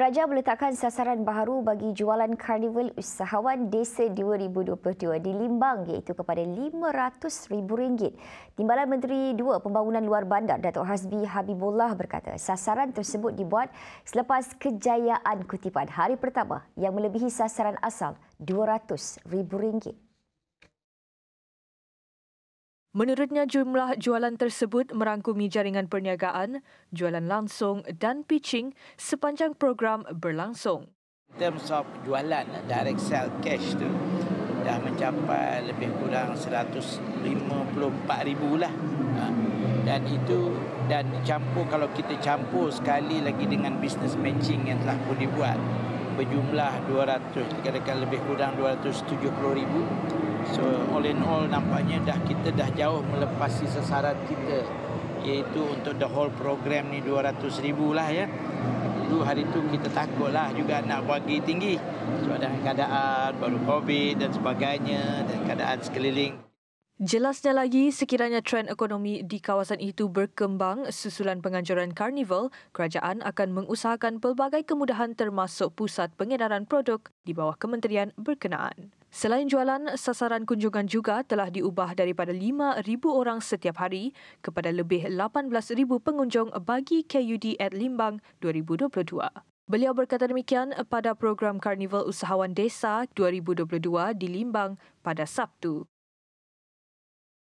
Kerajaan meletakkan sasaran baharu bagi jualan Karnival Usahawan Desa 2022 di Limbang iaitu kepada RM500,000. Timbalan Menteri Dua Pembangunan Luar Bandar Datuk Hasbi Habibullah berkata sasaran tersebut dibuat selepas kejayaan kutipan hari pertama yang melebihi sasaran asal RM200,000. Menurutnya jumlah jualan tersebut merangkumi jaringan perniagaan, jualan langsung dan pitching sepanjang program berlangsung. Terms of jualan, direct sell cash tu dah mencapai lebih kurang 154 ribu lah. Ha. Dan itu dan campur kalau kita campur sekali lagi dengan business matching yang telah pun dibuat berjumlah 200 dikatakan lebih kurang 270 ribu So all in all nampaknya dah kita dah jauh melepasi sasaran kita iaitu untuk the whole program ni 200 ribu lah ya. Dulu hari tu kita takut lah juga nak bagi tinggi sebab dengan keadaan baru COVID dan sebagainya dan keadaan sekeliling. Jelasnya lagi, sekiranya trend ekonomi di kawasan itu berkembang susulan penganjuran karnival, kerajaan akan mengusahakan pelbagai kemudahan termasuk pusat pengedaran produk di bawah kementerian berkenaan. Selain jualan, sasaran kunjungan juga telah diubah daripada 5,000 orang setiap hari kepada lebih 18,000 pengunjung bagi KUD at Limbang 2022. Beliau berkata demikian pada program Karnival Usahawan Desa 2022 di Limbang pada Sabtu.